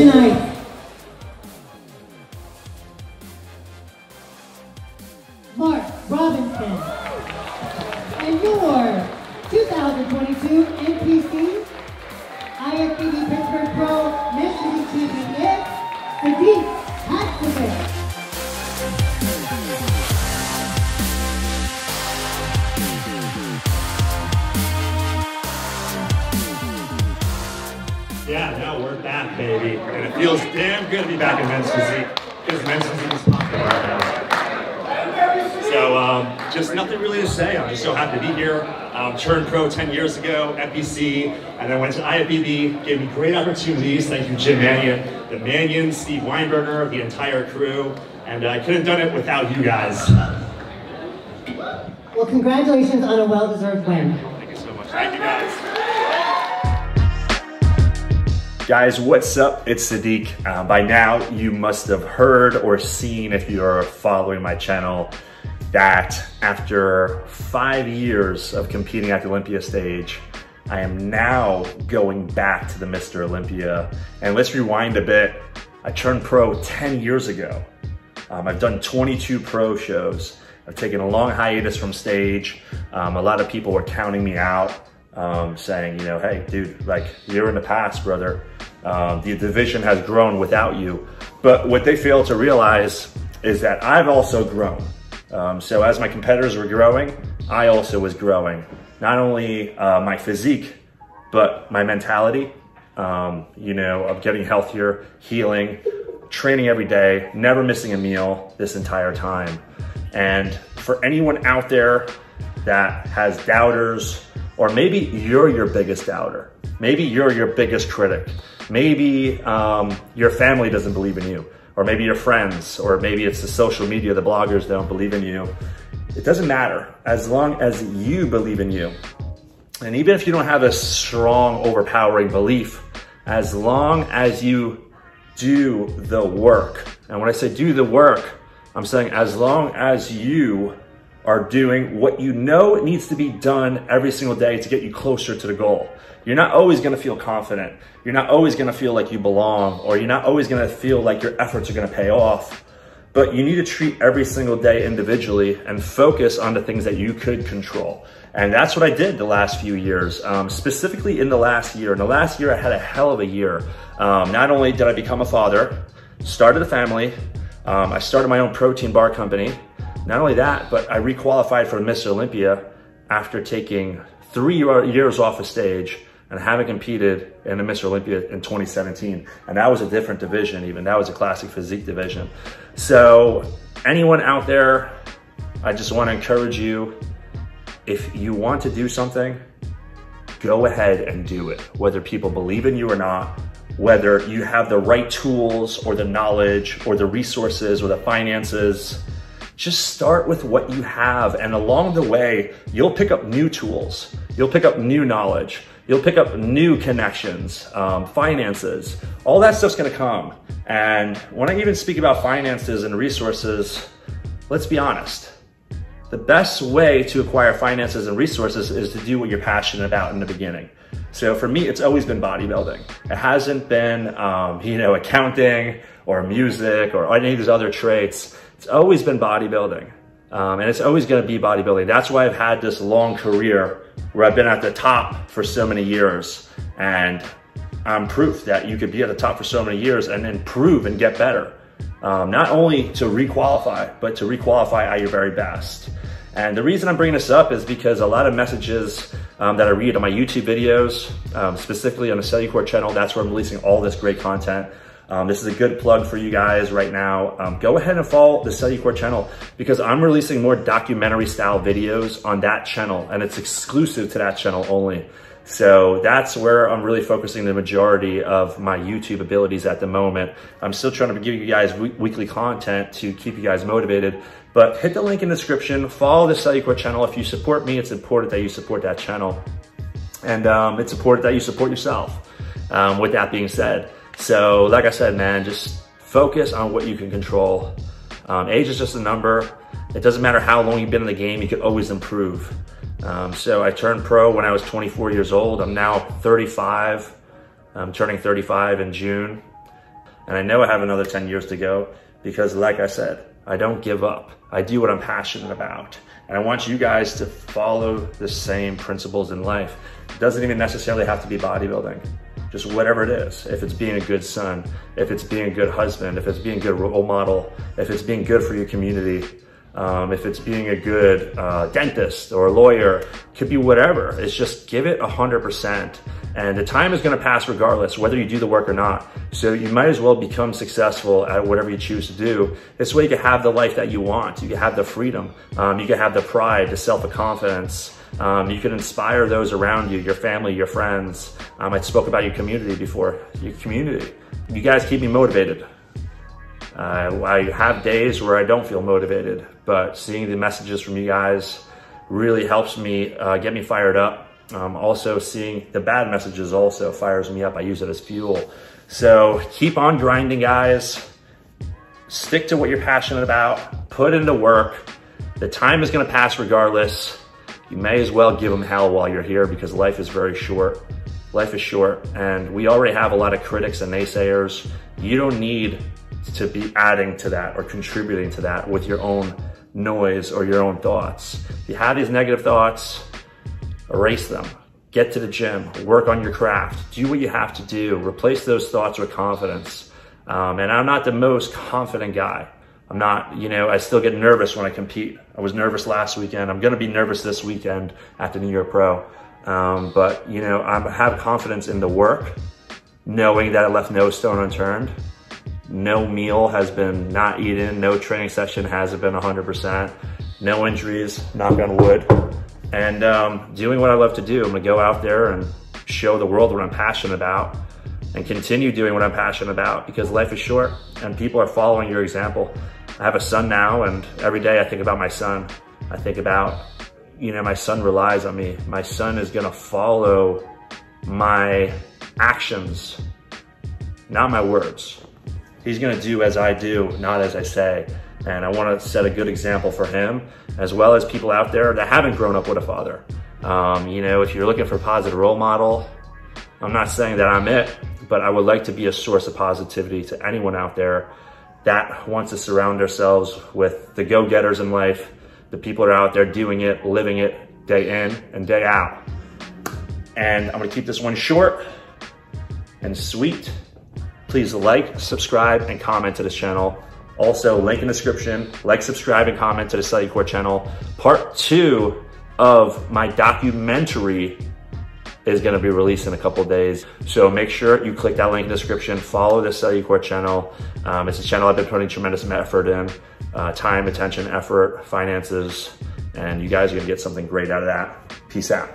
tonight. Mark Robinson. And your 2022 NPC Yeah, no, we're back, baby. And it feels damn good to be back in men's physique because men's physique is popular right. So, um, just nothing really to say. I'm just so happy to be here. Um, turned pro 10 years ago, FBC, and then went to IFBB, gave me great opportunities. Thank you, Jim Manion, the Manion, Steve Weinberger, the entire crew, and I couldn't have done it without you guys. Well, congratulations on a well-deserved win. Guys, what's up? It's Sadik. Uh, by now, you must have heard or seen, if you're following my channel, that after five years of competing at the Olympia stage, I am now going back to the Mr. Olympia. And let's rewind a bit. I turned pro 10 years ago. Um, I've done 22 pro shows. I've taken a long hiatus from stage. Um, a lot of people were counting me out, um, saying, you know, hey, dude, like you're in the past, brother. Um, the division has grown without you. But what they fail to realize is that I've also grown. Um, so as my competitors were growing, I also was growing. Not only uh, my physique, but my mentality, um, you know, of getting healthier, healing, training every day, never missing a meal this entire time. And for anyone out there that has doubters, or maybe you're your biggest doubter, maybe you're your biggest critic, maybe um, your family doesn't believe in you, or maybe your friends, or maybe it's the social media, the bloggers don't believe in you. It doesn't matter. As long as you believe in you. And even if you don't have a strong, overpowering belief, as long as you do the work, and when I say do the work, I'm saying as long as you are doing what you know needs to be done every single day to get you closer to the goal. You're not always gonna feel confident. You're not always gonna feel like you belong, or you're not always gonna feel like your efforts are gonna pay off. But you need to treat every single day individually and focus on the things that you could control. And that's what I did the last few years, um, specifically in the last year. In the last year, I had a hell of a year. Um, not only did I become a father, started a family, um, I started my own protein bar company. Not only that, but I requalified for Miss Olympia after taking three years off of stage and having competed in the Mr. Olympia in 2017. And that was a different division even. That was a classic physique division. So anyone out there, I just want to encourage you, if you want to do something, go ahead and do it. Whether people believe in you or not, whether you have the right tools or the knowledge or the resources or the finances, just start with what you have. And along the way, you'll pick up new tools. You'll pick up new knowledge. You'll pick up new connections, um, finances. All that stuff's gonna come. And when I even speak about finances and resources, let's be honest. The best way to acquire finances and resources is to do what you're passionate about in the beginning. So for me, it's always been bodybuilding. It hasn't been, um, you know, accounting or music or any of these other traits. It's always been bodybuilding. Um, and it's always gonna be bodybuilding. That's why I've had this long career where I've been at the top for so many years. And I'm proof that you could be at the top for so many years and improve and get better. Um, not only to requalify, but to requalify at your very best. And the reason I'm bringing this up is because a lot of messages um, that I read on my YouTube videos, um, specifically on the Cellucor channel, that's where I'm releasing all this great content. Um, this is a good plug for you guys right now. Um, go ahead and follow the Cellucor channel because I'm releasing more documentary style videos on that channel and it's exclusive to that channel only. So that's where I'm really focusing the majority of my YouTube abilities at the moment. I'm still trying to give you guys weekly content to keep you guys motivated, but hit the link in the description, follow the Cellucor channel. If you support me, it's important that you support that channel. And um, it's important that you support yourself. Um, with that being said, so like I said, man, just focus on what you can control. Um, age is just a number. It doesn't matter how long you've been in the game, you can always improve. Um, so I turned pro when I was 24 years old. I'm now 35. I'm turning 35 in June. And I know I have another 10 years to go because like I said, I don't give up. I do what I'm passionate about. And I want you guys to follow the same principles in life. It doesn't even necessarily have to be bodybuilding. Just whatever it is. If it's being a good son, if it's being a good husband, if it's being a good role model, if it's being good for your community, um, if it's being a good uh, dentist or lawyer, could be whatever. It's just give it 100%. And the time is gonna pass regardless, whether you do the work or not. So you might as well become successful at whatever you choose to do. This way you can have the life that you want. You can have the freedom. Um, you can have the pride, the self-confidence. Um, you can inspire those around you, your family, your friends. Um, I spoke about your community before, your community. You guys keep me motivated. Uh, I have days where I don't feel motivated, but seeing the messages from you guys really helps me uh, get me fired up. Um, also seeing the bad messages also fires me up. I use it as fuel. So keep on grinding guys. Stick to what you're passionate about. Put into work. The time is gonna pass regardless. You may as well give them hell while you're here because life is very short. Life is short and we already have a lot of critics and naysayers. You don't need to be adding to that or contributing to that with your own noise or your own thoughts. If you have these negative thoughts, erase them. Get to the gym, work on your craft, do what you have to do, replace those thoughts with confidence. Um, and I'm not the most confident guy. I'm not, you know, I still get nervous when I compete. I was nervous last weekend. I'm going to be nervous this weekend at the New York Pro. Um, but, you know, I have confidence in the work, knowing that I left no stone unturned. No meal has been not eaten. No training session hasn't been 100%. No injuries, knock on wood and um, doing what I love to do. I'm gonna go out there and show the world what I'm passionate about and continue doing what I'm passionate about because life is short and people are following your example. I have a son now and every day I think about my son. I think about, you know, my son relies on me. My son is gonna follow my actions, not my words. He's gonna do as I do, not as I say. And I wanna set a good example for him, as well as people out there that haven't grown up with a father. Um, you know, if you're looking for a positive role model, I'm not saying that I'm it, but I would like to be a source of positivity to anyone out there that wants to surround ourselves with the go-getters in life, the people that are out there doing it, living it day in and day out. And I'm gonna keep this one short and sweet. Please like, subscribe, and comment to this channel. Also, link in the description, like, subscribe, and comment to the Cellucor channel. Part two of my documentary is gonna be released in a couple days. So make sure you click that link in the description, follow the Cellucor channel. Um, it's a channel I've been putting tremendous effort in, uh, time, attention, effort, finances, and you guys are gonna get something great out of that. Peace out.